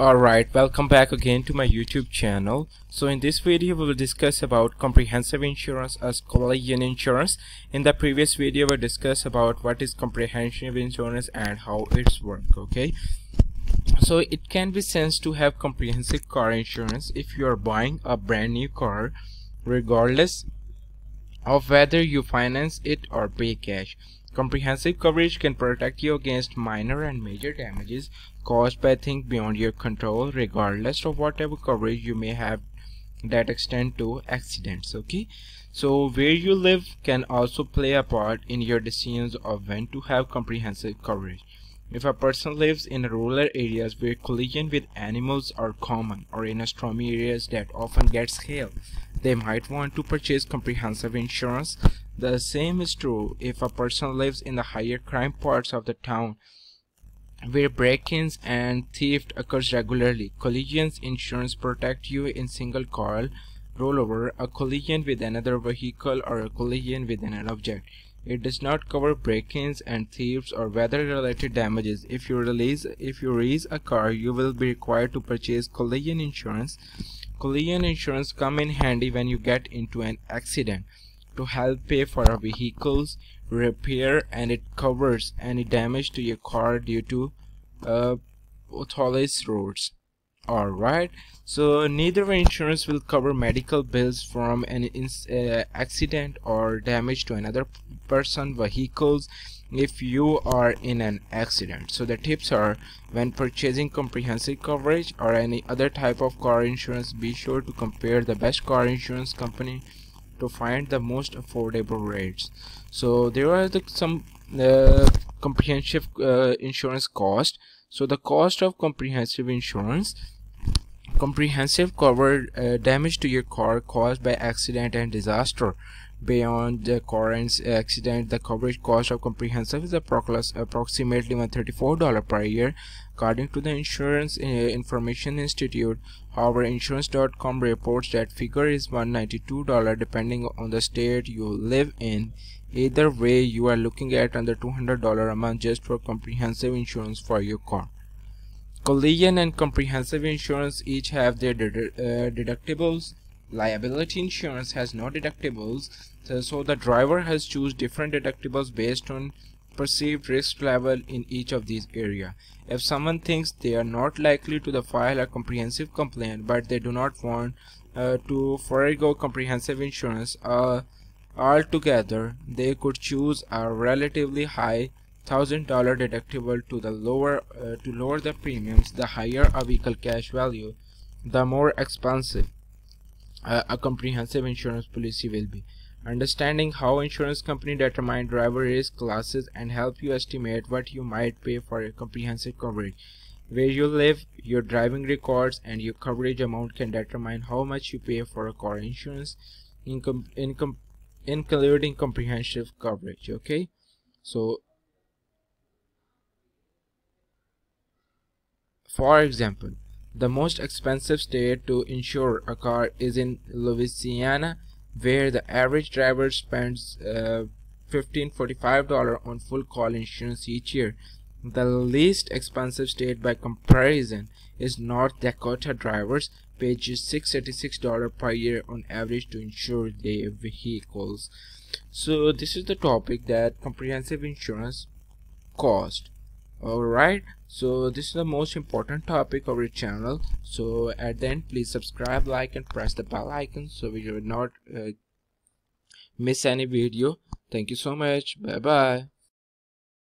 Alright, welcome back again to my YouTube channel. So in this video we will discuss about comprehensive insurance as collision insurance. In the previous video we discussed about what is comprehensive insurance and how it's work, okay? So it can be sense to have comprehensive car insurance if you are buying a brand new car regardless of whether you finance it or pay cash. Comprehensive coverage can protect you against minor and major damages caused by things beyond your control regardless of whatever coverage you may have that extend to accidents okay? So where you live can also play a part in your decisions of when to have comprehensive coverage. If a person lives in rural areas where collision with animals are common or in a stormy areas that often gets hail they might want to purchase comprehensive insurance the same is true if a person lives in the higher crime parts of the town where break-ins and theft occurs regularly. Collisions insurance protect you in single car rollover, a collision with another vehicle or a collision with an object. It does not cover break-ins and thieves or weather-related damages. If you release if you raise a car, you will be required to purchase collision insurance. Collision insurance come in handy when you get into an accident. To help pay for a vehicle's repair and it covers any damage to your car due to uh, roads alright. So neither insurance will cover medical bills from an uh, accident or damage to another person vehicles if you are in an accident. So the tips are when purchasing comprehensive coverage or any other type of car insurance be sure to compare the best car insurance company to find the most affordable rates. So there are the, some uh, comprehensive uh, insurance cost. So the cost of comprehensive insurance comprehensive cover uh, damage to your car caused by accident and disaster. Beyond the current accident the coverage cost of comprehensive is approximately $134 per year according to the insurance uh, information institute. However insurance.com reports that figure is $192 depending on the state you live in. Either way you are looking at under $200 a month just for comprehensive insurance for your car collision and comprehensive insurance each have their uh, deductibles. Liability insurance has no deductibles so, so the driver has choose different deductibles based on perceived risk level in each of these area. If someone thinks they are not likely to the file a comprehensive complaint but they do not want uh, to forego comprehensive insurance uh, altogether they could choose a relatively high thousand dollar deductible to the lower uh, to lower the premiums the higher a vehicle cash value the more expensive uh, a comprehensive insurance policy will be. Understanding how insurance company determine driver risk classes and help you estimate what you might pay for a comprehensive coverage. Where you live, your driving records and your coverage amount can determine how much you pay for a car insurance in including comprehensive coverage okay so for example the most expensive state to insure a car is in Louisiana, where the average driver spends uh, $1545 on full car insurance each year. The least expensive state by comparison is North Dakota drivers pay just $686 per year on average to insure their vehicles. So this is the topic that comprehensive insurance cost alright so this is the most important topic of your channel. So at the end please subscribe like and press the bell icon so we will not uh, miss any video. Thank you so much. Bye bye